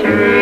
Yeah.